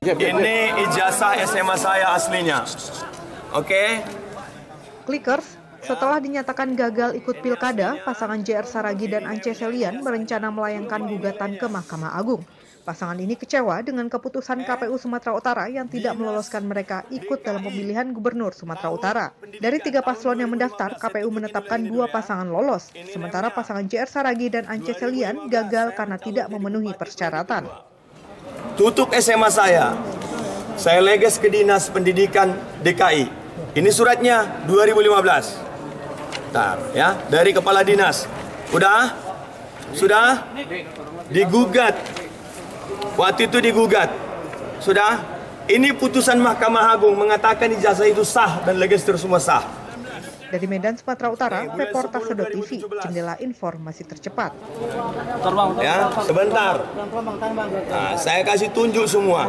Ini ijazah SMA saya aslinya. Oke? Clickers, setelah dinyatakan gagal ikut pilkada, pasangan JR Saragi dan Ance Selian berencana melayangkan gugatan ke Mahkamah Agung. Pasangan ini kecewa dengan keputusan KPU Sumatera Utara yang tidak meloloskan mereka ikut dalam pemilihan gubernur Sumatera Utara. Dari tiga paslon yang mendaftar, KPU menetapkan dua pasangan lolos, sementara pasangan JR Saragi dan Ance Selian gagal karena tidak memenuhi persyaratan. Tutup SMA saya. Saya leges ke Dinas Pendidikan DKI. Ini suratnya 2015. Bentar, ya, dari kepala dinas. Udah? Sudah? Digugat. Waktu itu digugat. Sudah? Ini putusan Mahkamah Agung mengatakan ijazah itu sah dan legislatur semua sah. Dari Medan, Sumatera Utara, Reportase TV, jendela informasi tercepat. Ya, sebentar. Nah, saya kasih tunjuk semua.